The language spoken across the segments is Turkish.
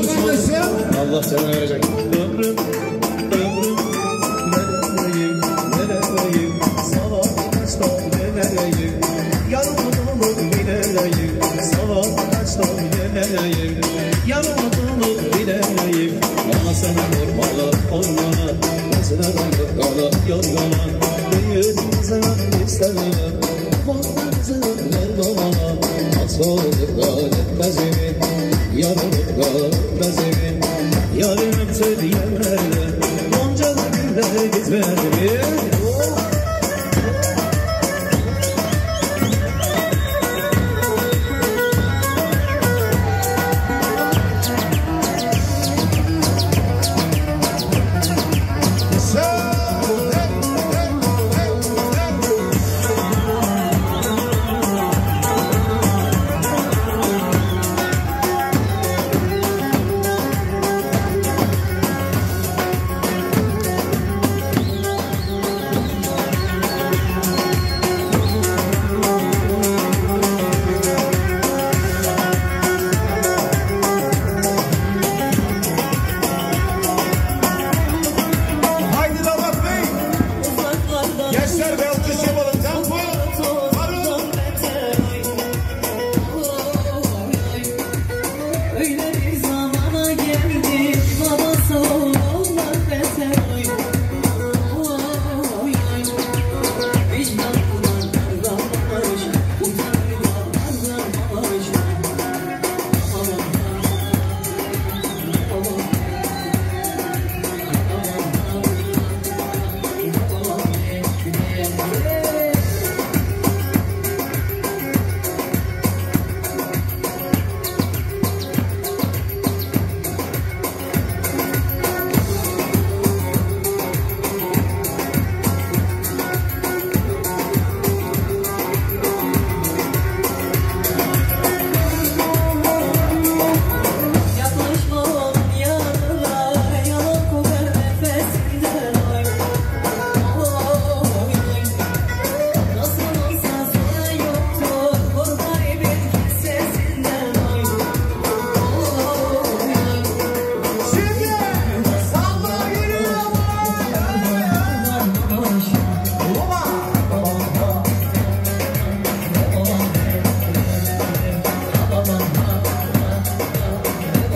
Allah sana verecek. Ömrüm, ömrüm Nereyim, nereyim Sabah kaçta nereyim Yaramadım bileyim Sabah kaçta nereyim Yaramadım bileyim Ama sana vurmalı. Ormana Mesela kala yorgana ver bana Asıldık etmez emin Yarım gazibin Yarım söyleyemem Onca güller gitmedi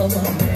all alone.